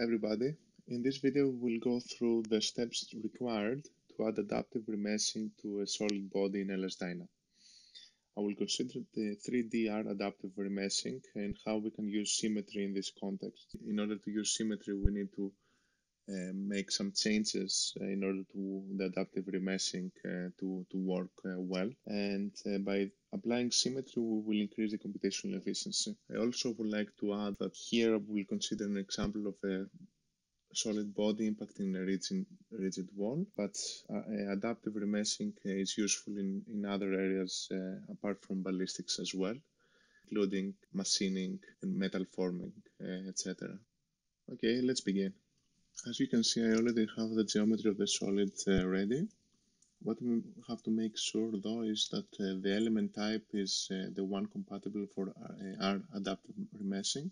Everybody. In this video we'll go through the steps required to add adaptive remeshing to a solid body in LSDyna. I will consider the 3D r-adaptive remeshing and how we can use symmetry in this context. In order to use symmetry we need to make some changes uh, in order to the adaptive remeshing uh, to, to work uh, well and uh, by applying symmetry we will increase the computational efficiency. I also would like to add that here we'll consider an example of a solid body impacting a rigid, rigid wall, but uh, adaptive remeshing is useful in, in other areas uh, apart from ballistics as well, including machining and metal forming, uh, etc. Okay, let's begin. As you can see, I already have the geometry of the solid uh, ready. What we have to make sure though is that uh, the element type is uh, the one compatible for our adaptive remeshing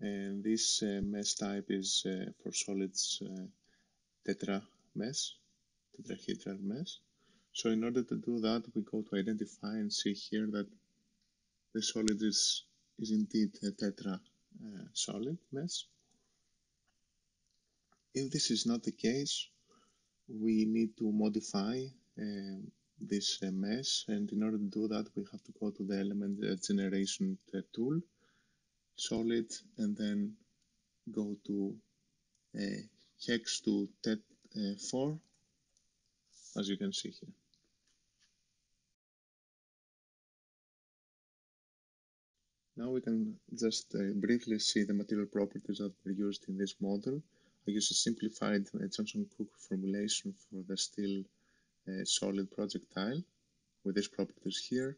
and this uh, mesh type is uh, for solids uh, tetra mesh, tetrahedral mesh. So in order to do that, we go to identify and see here that the solid is, is indeed a tetra uh, solid mesh. If this is not the case, we need to modify um, this uh, mesh and in order to do that we have to go to the element uh, generation tool solid and then go to uh, hex to tet uh, 4 as you can see here. Now we can just uh, briefly see the material properties that were used in this model. I used a simplified uh, Johnson-Cook formulation for the steel uh, solid projectile with these properties here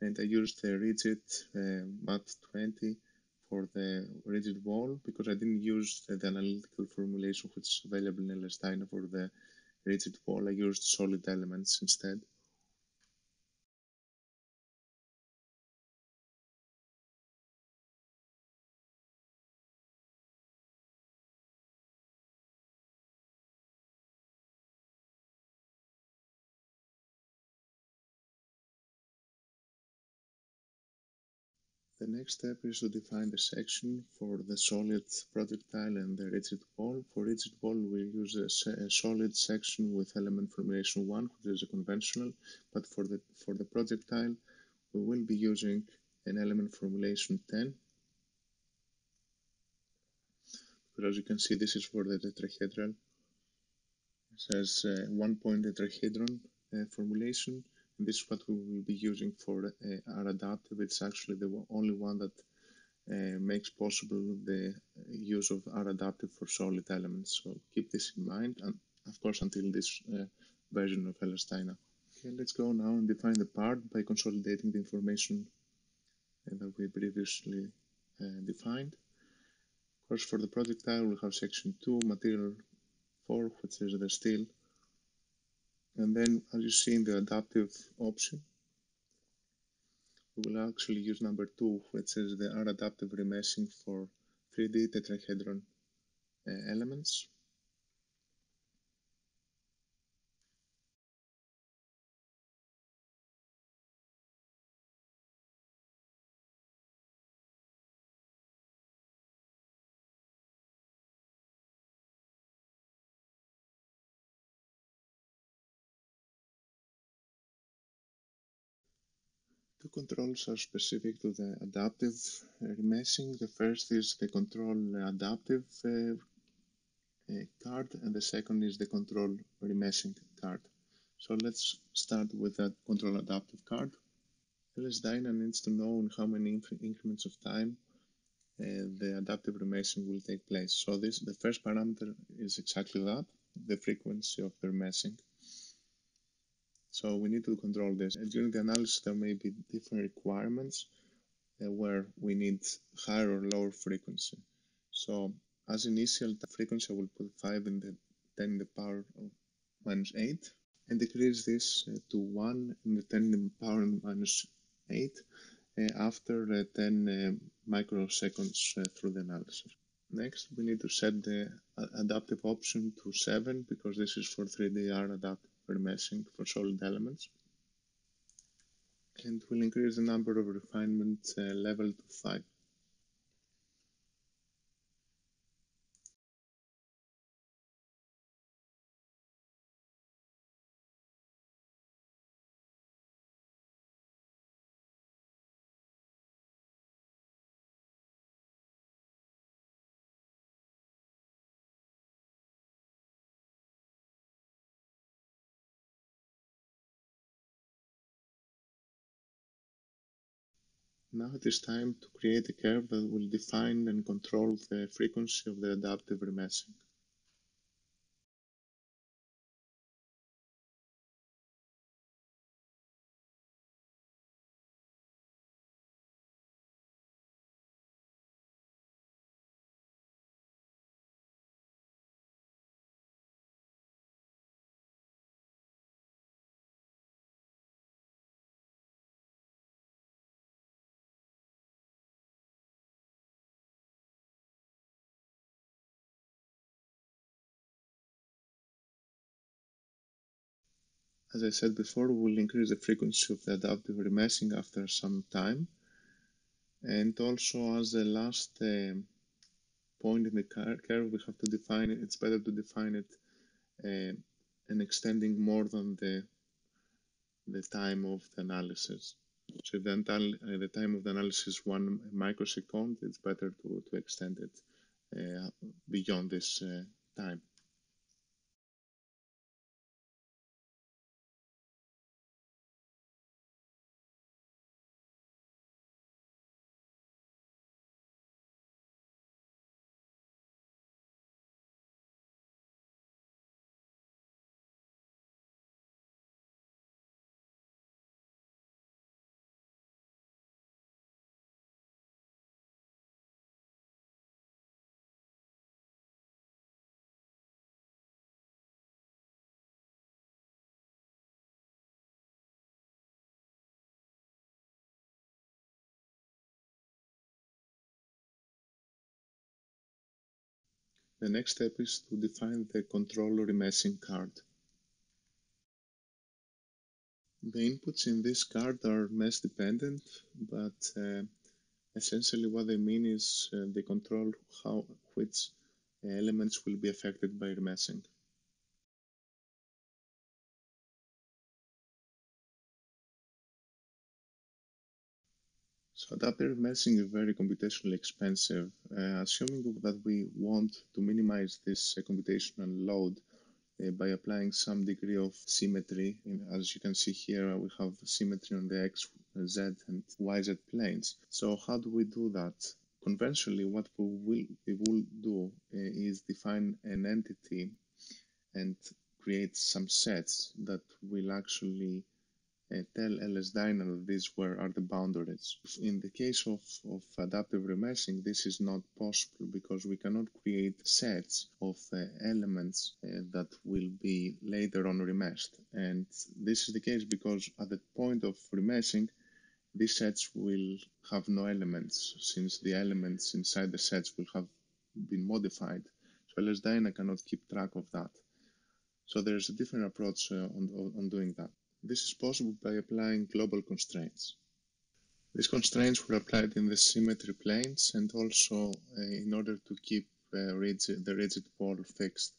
and I used the rigid uh, MAT 20 for the rigid wall because I didn't use the, the analytical formulation which is available in LSDyna for the rigid wall. I used solid elements instead. The next step is to define the section for the solid projectile and the rigid wall. For rigid wall, we use a, a, solid section with element formulation 1, which is a conventional, but for the, for the projectile, we will be using an element formulation 10. But as you can see, this is for the tetrahedral. It says uh, one-point tetrahedron uh, formulation this is what we will be using for uh, r-adaptive. It's actually the only one that uh, makes possible the use of r-adaptive for solid elements. So keep this in mind, and of course until this uh, version of LSDyna. Okay, let's go now and define the part by consolidating the information that we previously uh, defined. Of course, for the projectile, we have section 2, material 4, which is the steel and then as you see in the adaptive option, we will actually use number two, which is the adaptive remeshing for 3D tetrahedron uh, elements. Two controls are specific to the adaptive remeshing. The first is the control adaptive uh, uh, card and the second is the control remeshing card. So let's start with that control adaptive card. LSDyna needs to know in how many increments of time uh, the adaptive remeshing will take place. So this the first parameter is exactly that, the frequency of the remeshing. So we need to control this. And during the analysis, there may be different requirements uh, where we need higher or lower frequency. So as initial the frequency, I will put 5 in the 10 in the power of minus 8 and decrease this uh, to 1 in the 10 in the power of minus 8 uh, after uh, 10 uh, microseconds uh, through the analysis. Next, we need to set the adaptive option to 7 because this is for 3D r-adaptive remeshing for solid elements. And we'll increase the number of refinement uh, level to 5. Now it is time to create a curve that will define and control the frequency of the adaptive remeshing. As I said before, we will increase the frequency of the adaptive remeshing after some time. And also as the last uh, point in the curve, we have to define it, it's better to define it uh, and extending more than the, the time of the analysis. So if the, uh, the time of the analysis is one microsecond, it's better to, to extend it uh, beyond this uh, time. The next step is to define the control remeshing card. The inputs in this card are mesh dependent, but uh, essentially what they mean is uh, they control how which elements will be affected by remeshing. Adaptive remeshing is very computationally expensive. Uh, assuming that we want to minimize this uh, computational load uh, by applying some degree of symmetry, as you can see here, we have symmetry on the x, z, and yz planes. So how do we do that? Conventionally, what we will, we will do uh, is define an entity and create some sets that will actually tell LS-DYNA that these were are the boundaries. In the case of, of adaptive remeshing, this is not possible because we cannot create sets of uh, elements uh, that will be later on remeshed. And this is the case because at the point of remeshing, these sets will have no elements since the elements inside the sets will have been modified. So LS-DYNA cannot keep track of that. So there's a different approach uh, on, on doing that. This is possible by applying global constraints. These constraints were applied in the symmetry planes and also uh, in order to keep uh, rigid, the rigid wall fixed.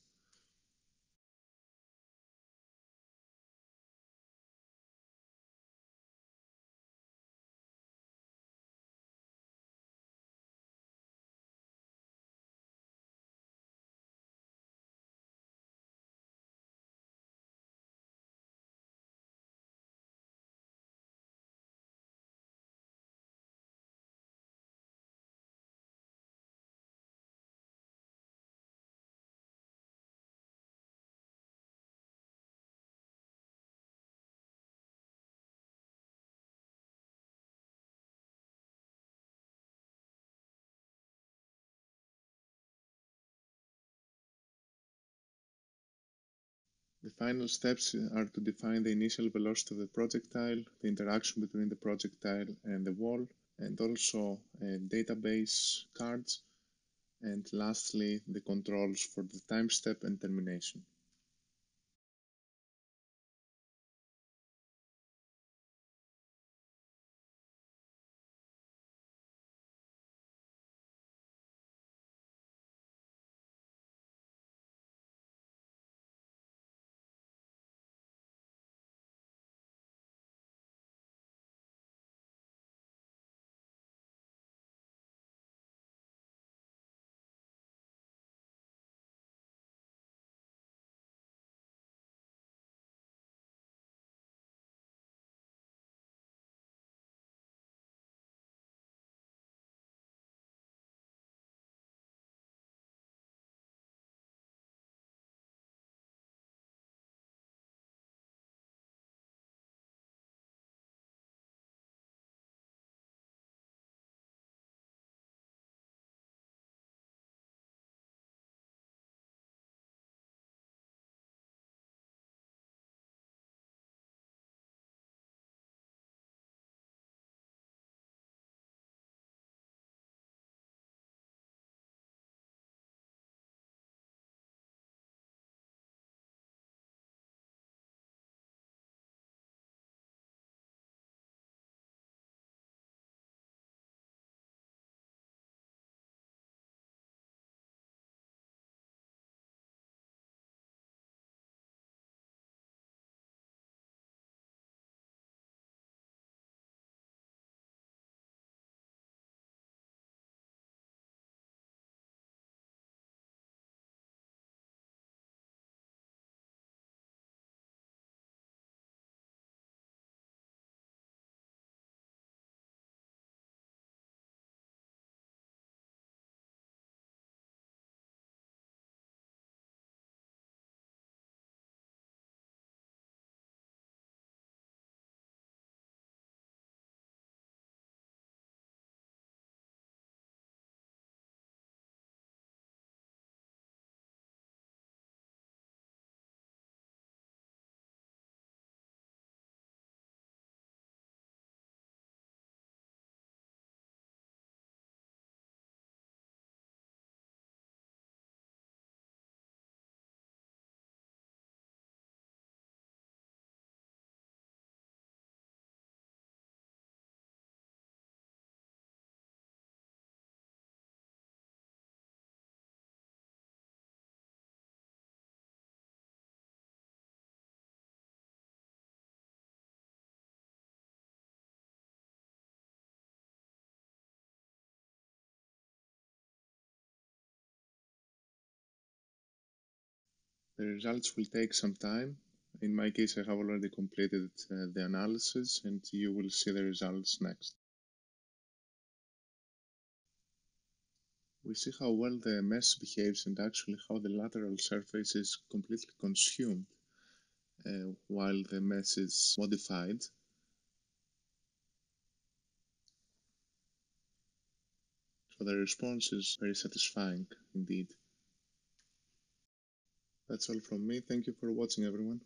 The final steps are to define the initial velocity of the projectile, the interaction between the projectile and the wall, and also uh, database cards, and lastly, the controls for the time step and termination. The results will take some time. In my case, I have already completed uh, the analysis and you will see the results next. We see how well the mesh behaves and actually how the lateral surface is completely consumed uh, while the mesh is modified. So the response is very satisfying indeed. That's all from me. Thank you for watching everyone.